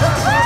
Woo!